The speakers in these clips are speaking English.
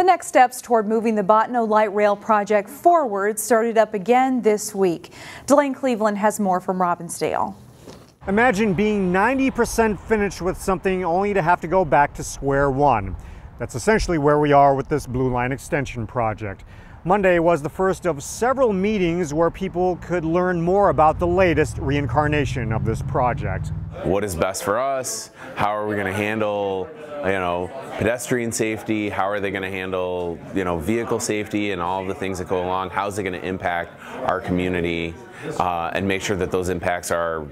The next steps toward moving the Bottineau Light Rail project forward started up again this week. Delane Cleveland has more from Robbinsdale. Imagine being 90% finished with something only to have to go back to square one. That's essentially where we are with this Blue Line Extension project. Monday was the first of several meetings where people could learn more about the latest reincarnation of this project. What is best for us? How are we going to handle, you know, pedestrian safety? How are they going to handle, you know, vehicle safety and all the things that go along? How's it going to impact our community uh, and make sure that those impacts are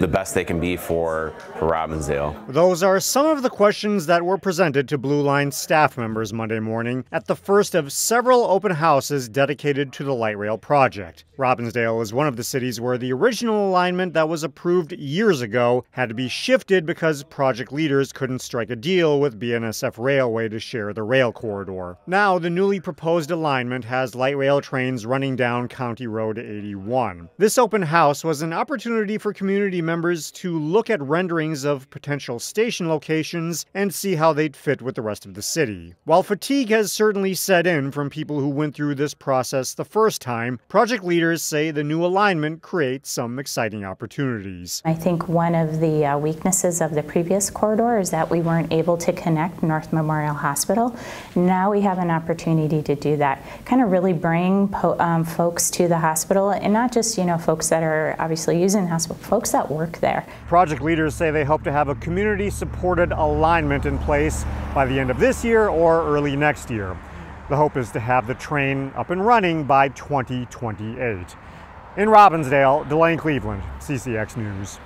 the best they can be for, for Robbinsdale. Those are some of the questions that were presented to Blue Line staff members Monday morning at the first of several open houses dedicated to the light rail project. Robbinsdale is one of the cities where the original alignment that was approved years ago had to be shifted because project leaders couldn't strike a deal with BNSF Railway to share the rail corridor. Now, the newly proposed alignment has light rail trains running down County Road 81. This open house was an opportunity for community members to look at renderings of potential station locations and see how they'd fit with the rest of the city. While fatigue has certainly set in from people who went through this process the first time, project leaders say the new alignment creates some exciting opportunities. I think one of the uh, weaknesses of the previous corridor is that we weren't able to connect North Memorial Hospital. Now we have an opportunity to do that, kind of really bring um, folks to the hospital and not just you know folks that are obviously using the hospital, folks that work there. Project leaders say they hope to have a community supported alignment in place by the end of this year or early next year. The hope is to have the train up and running by 2028. In Robbinsdale, Delane Cleveland, CCX News.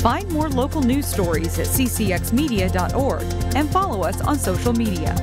Find more local news stories at ccxmedia.org and follow us on social media.